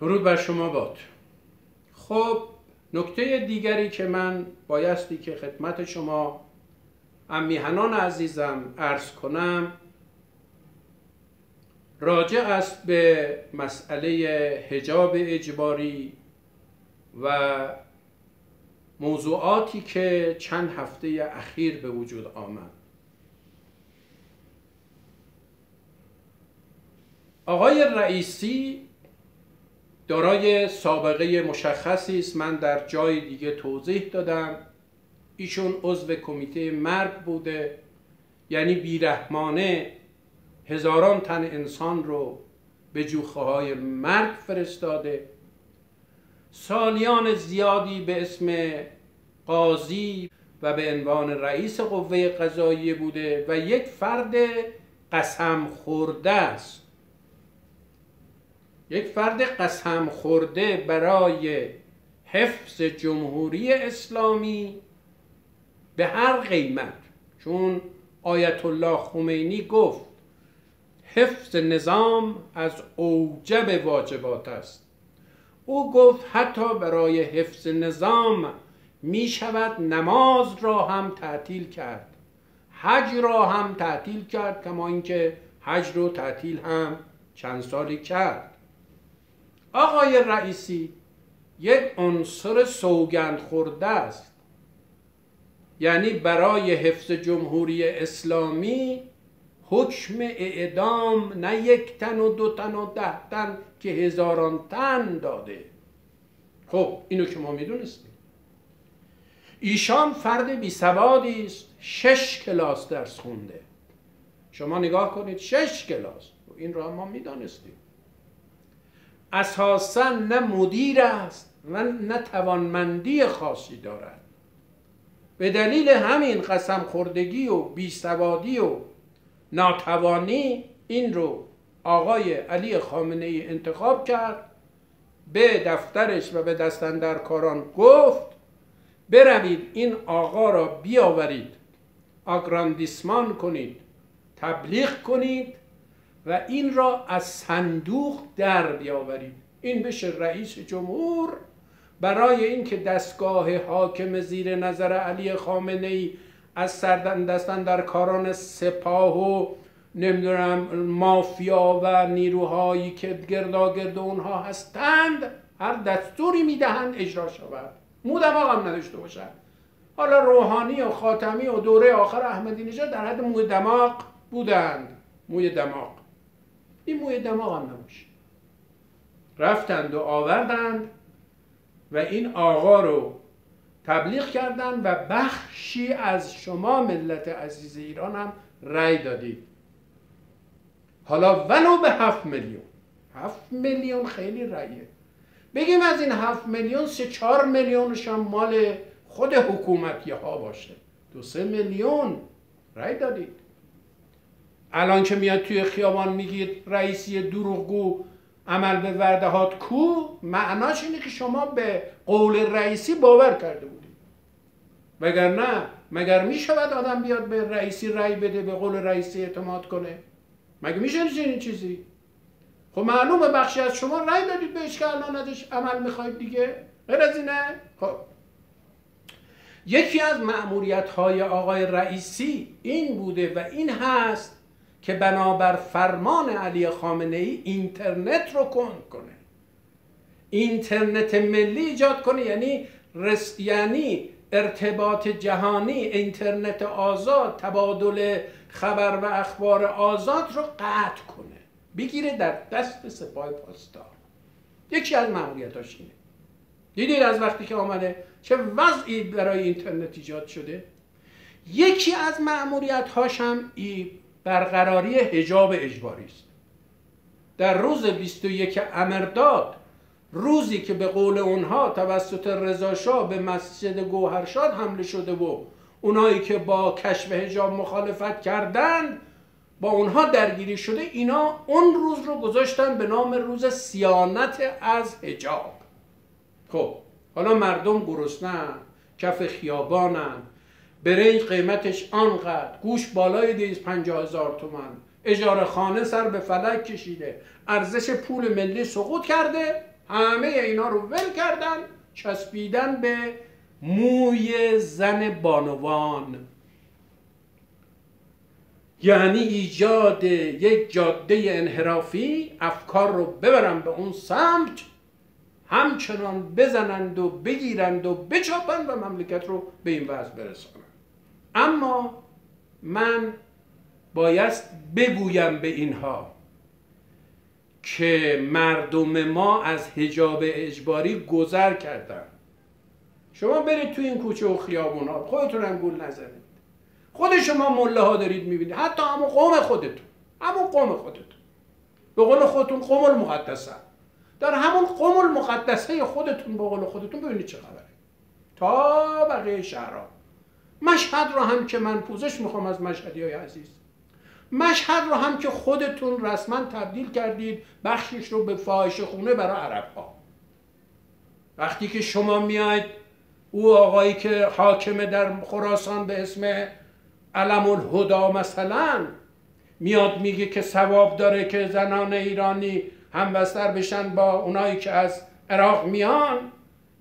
درود بر شما باد. خب نکته دیگری که من بایستی که خدمت شما امیهنان عزیزم عرض کنم راجع است به مسئله هجاب اجباری و موضوعاتی که چند هفته اخیر به وجود آمد. آقای رئیسی دارای سابقه مشخصی است. من در جای دیگه توضیح دادم. ایشون عضو کمیته مرگ بوده. یعنی بیرحمانه هزاران تن انسان رو به جوخه های مرگ فرستاده. سالیان زیادی به اسم قاضی و به عنوان رئیس قوه قضاییه بوده و یک فرد قسم خورده است. یک فرد قسم خورده برای حفظ جمهوری اسلامی به هر قیمت. چون آیت الله خمینی گفت حفظ نظام از اوجب واجبات است. او گفت حتی برای حفظ نظام می شود نماز را هم تعطیل کرد. حج را هم تعطیل کرد کما اینکه حج رو تعطیل هم چند سالی کرد. آقای رئیسی یک عنصر سوگند خورده است. یعنی برای حفظ جمهوری اسلامی حکم اعدام نه یک تن و دو تن و ده تن که هزاران تن داده. خب اینو که ما می‌دونستیم ایشان فرد بی سوادی است شش کلاس درس خونده. شما نگاه کنید شش کلاس. این را ما می‌دانستیم. اساسا نه مدیر است و نه توانمندی خاصی دارد. به دلیل همین قسم خوردگی و بیسوادی و ناتوانی این رو آقای علی خامنه ای انتخاب کرد به دفترش و به دستندرکاران گفت بروید این آقا را بیاورید آگراندیسمان کنید تبلیغ کنید و این را از صندوق در بیاورید این بشه رئیس جمهور. برای اینکه دستگاه حاکم زیر نظر علی خامنه ای از سردن دستن در کاران سپاه و نمی‌دونم مافیا و نیروهایی که گرداگرد اونها هستند هر دستوری می‌دهند اجرا شود. مو دماغ هم نداشته باشد. حالا روحانی و خاتمی و دوره آخر احمدی نژاد در حد موی دماغ بودند. موی دماغ. این موی دماغ هم نباشه. رفتند و آوردند و این آقا رو تبلیغ کردند و بخشی از شما ملت عزیز ایران هم رأی دادید. حالا ولو به هفت میلیون. هفت میلیون خیلی رأیه. بگیم از این هفت میلیون سه چهار میلیونش هم مال خود حکومتی ها باشه. دو سه میلیون رأی دادید. الان که میاد توی خیابان میگید رئیسی دروغگو عمل به وردهات کو معناش اینه که شما به قول رئیسی باور کرده بودید. وگرنه مگر می‌شود آدم بیاد به رئیسی رأی بده به قول رئیسی اعتماد کنه؟ مگه میشه این چیزی؟ خب معلومه بخشی از شما رأی دادید بهش که الان ازش عمل می‌خواید دیگه. غیر از اینه؟ خب. یکی از معمولیت های آقای رئیسی این بوده و این هست که بنابر فرمان علی خامنه ای اینترنت رو کند کنه. اینترنت ملی ایجاد کنه یعنی رس... یعنی ارتباط جهانی اینترنت آزاد تبادل خبر و اخبار آزاد رو قطع کنه. بگیره در دست سپاه پاسدار. یکی از معمولیتاش اینه. دیدید از وقتی که آمده چه وضعی برای اینترنت ایجاد شده؟ یکی از معمولیت هاش هم ای برقراری هجاب اجباری است. در روز 21 امرداد روزی که به قول اونها توسط رضا به مسجد گوهرشاد حمله شده و اونایی که با کشف هجاب مخالفت کردند با اونها درگیری شده اینا اون روز رو گذاشتن به نام روز سیانت از هجاب خب حالا مردم گرسنن کف خیابانن برنج قیمتش آنقدر. گوش بالای دیز پنجاه هزار تومن اجاره خانه سر به فلک کشیده. ارزش پول ملی سقوط کرده. همه اینا رو ول کردن. چسبیدن به موی زن بانوان. یعنی ایجاد یک جاده انحرافی افکار رو ببرن به اون سمت همچنان بزنند و بگیرند و بچاپند و مملکت رو به این وضع برسانند. اما من بایست بگویم به اینها که مردم ما از حجاب اجباری گذر کردن. شما برید تو این کوچه و خیابون ها خودتون هم گول نزنید. خود شما مله ها دارید می‌بینید. حتی همون قوم خودتون. همون قوم خودتون. به قول خودتون قوم المقدسه. در همون قوم المقدسه خودتون به قول خودتون ببینید چه خبره. تا بقیه شهرها. مشهد رو هم که من پوزش می‌خوام از مشهدی های عزیز. مشهد رو هم که خودتون رسما تبدیل کردید بخشش رو به فاحش خونه برای عرب ها وقتی که شما میاید او آقایی که حاکمه در خراسان به اسم علم الهدا مثلا میاد میگه که ثواب داره که زنان ایرانی همبستر بشن با اونایی که از عراق میان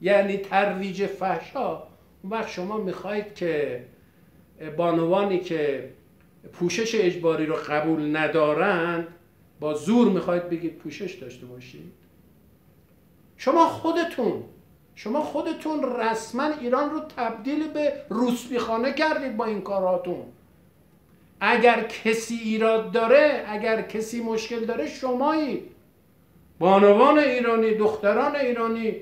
یعنی ترویج فحشا. اون وقت شما می‌خواید که بانوانی که پوشش اجباری رو قبول ندارند با زور می‌خواید بگید پوشش داشته باشید؟ شما خودتون شما خودتون رسما ایران رو تبدیل به روسبیخانه کردید با این کاراتون. اگر کسی ایراد داره اگر کسی مشکل داره شمایید بانوان ایرانی دختران ایرانی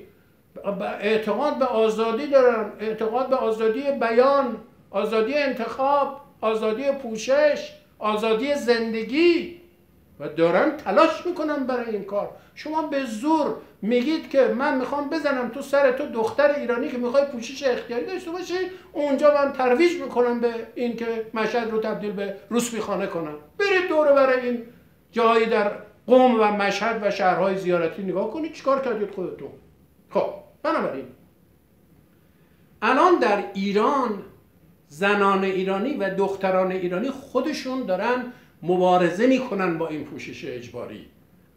اعتقاد به آزادی دارن اعتقاد به آزادی بیان آزادی انتخاب آزادی پوشش آزادی زندگی. و دارن تلاش می‌کنن برای این کار. شما به زور میگید که من می‌خوام بزنم تو سر تو دختر ایرانی که می‌خوای پوشش اختیاری داشته باشی اونجا من ترویج می‌کنم به این که مشهد رو تبدیل به روسبی خانه کنم. برید دور برای این جایی در قوم و مشهد و شهرهای زیارتی نگاه کنید. چیکار کردید خودتون؟ خب. بنابراین الان در ایران زنان ایرانی و دختران ایرانی خودشون دارن مبارزه می‌کنن با این پوشش اجباری.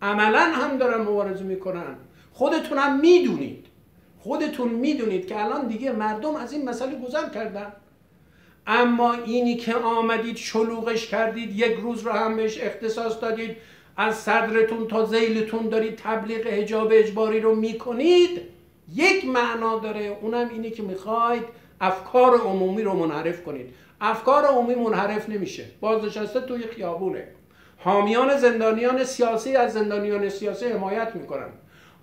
عملا هم دارن مبارزه می‌کنن. خودتون هم می‌دونید. خودتون می‌دونید که الان دیگه مردم از این مسئله گذر کردن. اما اینی که آمدید شلوغش کردید یک روز رو هم بهش اختصاص دادید از صدرتون تا زیلتون دارید تبلیغ حجاب اجباری رو می‌کنید یک معنا داره اونم اینه که می‌خواید افکار عمومی رو منحرف کنید. افکار عمومی منحرف نمیشه. بازنشسته توی خیابونه. حامیان زندانیان سیاسی از زندانیان سیاسی حمایت می‌کنن.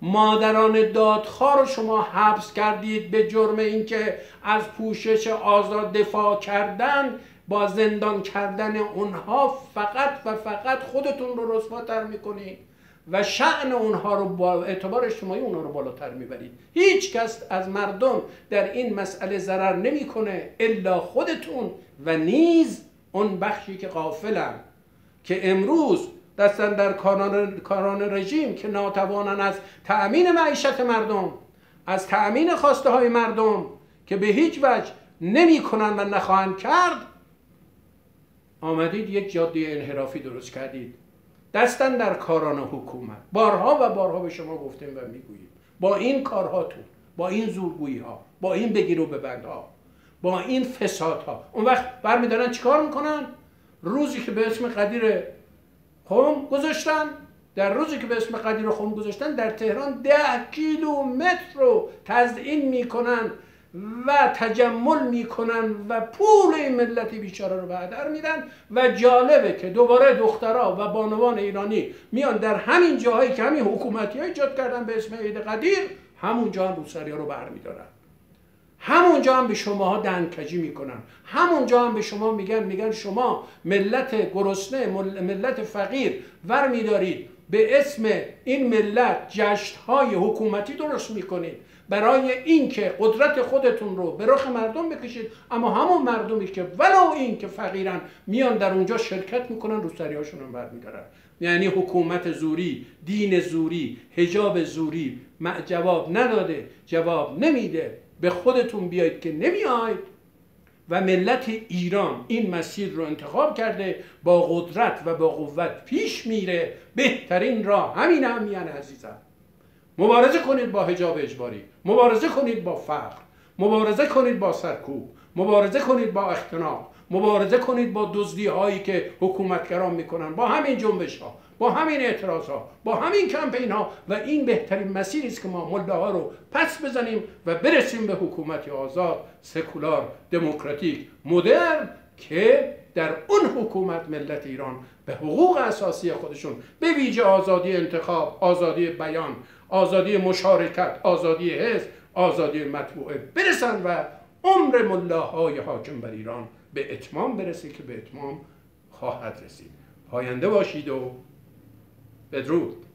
مادران دادخواه رو شما حبس کردید به جرم اینکه از پوشش آزاد دفاع کردن با زندان کردن اونها فقط و فقط خودتون رو رسواتر می‌کنید. و شعن اونها رو با اعتبار اجتماعی اونها رو بالاتر می‌برید. هیچ کس از مردم در این مسئله ضرر نمی‌کنه الا خودتون و نیز اون بخشی که غافلن. که امروز دستن در کاران رژیم که ناتوانن از تأمین معیشت مردم از تأمین خواسته های مردم که به هیچ وجه نمی کنن و نخواهند کرد آمدید یک جاده انحرافی درست کردید. دستن در کاران حکومت. بارها و بارها به شما گفتیم و می‌گوییم. با این کارهاتون با این زورگویی ها با این بگیر و ببند ها با این فساد ها اون وقت برمیدارن چیکار می‌کنن؟ روزی که به اسم قدیر خم گذاشتن در روزی که به اسم قدیر خم گذاشتن در تهران ده کیلومتر رو تزئین می‌کنن و تجمل می‌کنن و پول این ملت بیچاره رو به هدر میدن و جالبه که دوباره دخترها و بانوان ایرانی میان در همین جاهایی که همین حکومتی ها ایجاد کردن به اسم عید قدیر همونجا هم روسری رو برمیدارن همونجا هم به شماها دنکجی می‌کنن. همونجا هم به شما میگن میگن شما ملت گرسنه ملت فقیر ور میدارید. به اسم این ملت جشنهای حکومتی درست می‌کنید. برای اینکه قدرت خودتون رو به رخ مردم بکشید اما همون مردمی که ولو این که فقیرن میان در اونجا شرکت می‌کنن رو سریاشون هم برمیدارن. یعنی حکومت زوری دین زوری هجاب زوری جواب نداده جواب نمیده. به خودتون بیاید که نمیاید و ملت ایران این مسیر رو انتخاب کرده با قدرت و با قوت پیش میره. بهترین راه همین هم عزیزم. مبارزه کنید با حجاب اجباری مبارزه کنید با فقر مبارزه کنید با سرکوب مبارزه کنید با اختناق مبارزه کنید با دزدی هایی که حکومتگران می‌کنن. با همین جنبش ها با همین اعتراض ها با همین کمپین ها و این بهترین مسیری است که ما مله ها رو پس بزنیم و برسیم به حکومت آزاد سکولار دموکراتیک مدرن که در اون حکومت ملت ایران به حقوق اساسی خودشون به ویژه آزادی انتخاب آزادی بیان آزادی مشارکت آزادی حزب آزادی مطبوعه برسن و عمر ملاهای حاکم بر ایران به اتمام برسه که به اتمام خواهد رسید. پاینده باشید و بدرود.